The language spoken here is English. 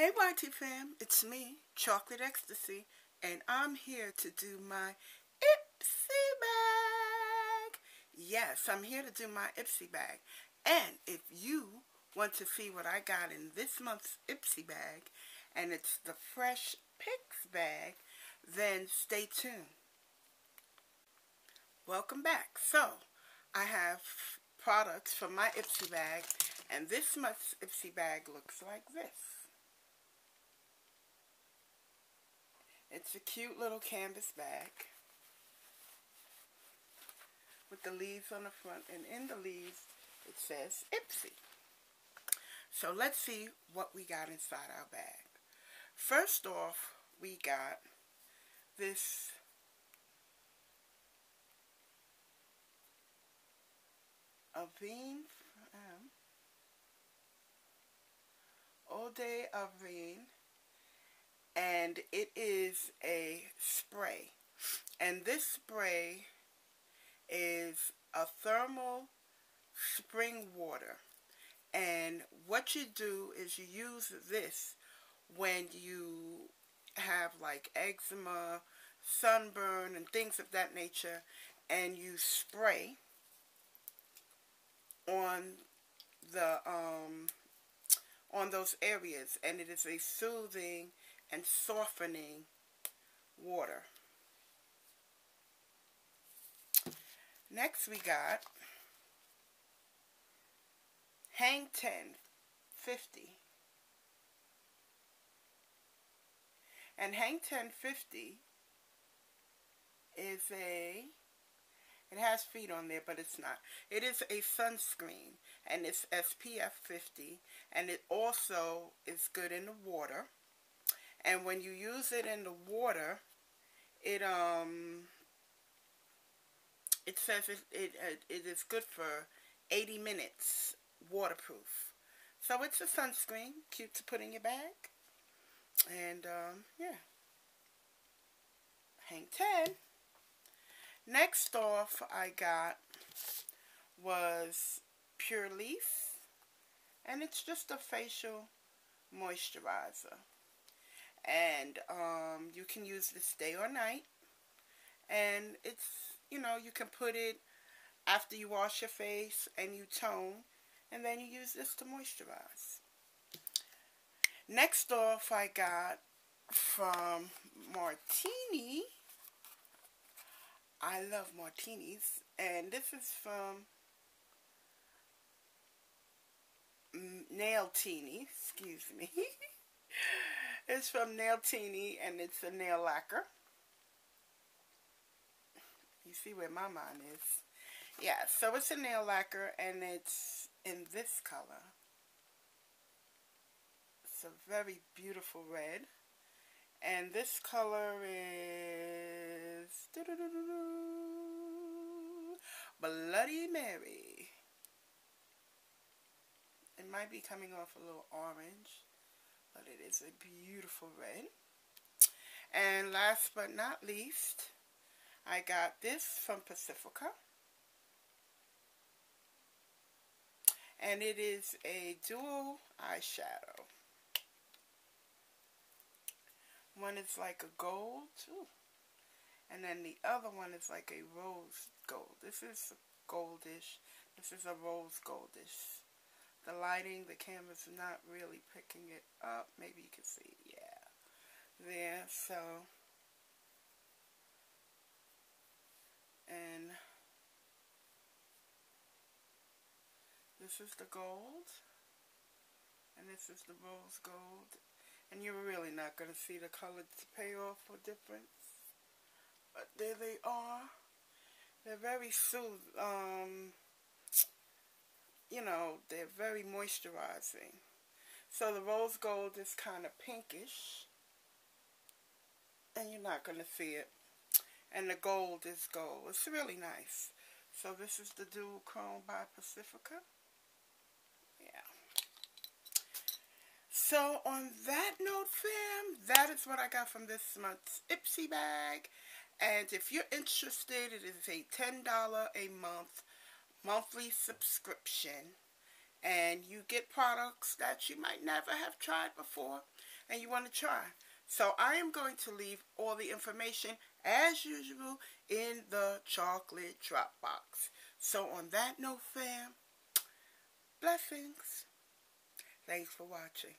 Hey YT fam, it's me, Chocolate Ecstasy, and I'm here to do my Ipsy bag. Yes, I'm here to do my Ipsy bag. And if you want to see what I got in this month's Ipsy bag, and it's the Fresh Picks bag, then stay tuned. Welcome back. So, I have products from my Ipsy bag, and this month's Ipsy bag looks like this. It's a cute little canvas bag with the leaves on the front, and in the leaves it says Ipsy. So let's see what we got inside our bag. First off, we got this Avene um, Eau de Avene and it is a spray. And this spray is a thermal spring water. And what you do is you use this when you have like eczema sunburn and things of that nature and you spray on the um on those areas. And it is a soothing and softening water. Next we got Hang 10 50. And Hang 10 50 is a it has feet on there, but it's not. It is a sunscreen, and it's SPF 50, and it also is good in the water. And when you use it in the water, it um it says it it, it is good for 80 minutes, waterproof. So it's a sunscreen, cute to put in your bag. And um, yeah, hang 10. Next off I got was Pure Leaf. And it's just a facial moisturizer. And um, you can use this day or night. And it's, you know, you can put it after you wash your face and you tone. And then you use this to moisturize. Next off I got from Martini I love martinis. And this is from Nailtini. Excuse me. it's from Nailtini and it's a nail lacquer. You see where my mind is. Yeah, so it's a nail lacquer and it's in this color. It's a very beautiful red. And this color is Bloody Mary. It might be coming off a little orange, but it is a beautiful red. And last but not least, I got this from Pacifica. And it is a dual eyeshadow. One is like a gold. Ooh. And then the other one is like a rose gold. This is goldish. This is a rose goldish. The lighting, the camera's not really picking it up. Maybe you can see, yeah. There, so. And this is the gold. And this is the rose gold. And you're really not going to see the color payoff or difference. But there they are. They're very sooth, um, you know, they're very moisturizing. So the rose gold is kind of pinkish. And you're not going to see it. And the gold is gold. It's really nice. So this is the Dual Chrome by Pacifica. Yeah. So on that note, fam, that is what I got from this month's Ipsy bag. And if you're interested, it is a $10 a month monthly subscription. And you get products that you might never have tried before. and you want to try. So I am going to leave all the information as usual in the chocolate drop box. So on that note, fam, blessings. Thanks for watching.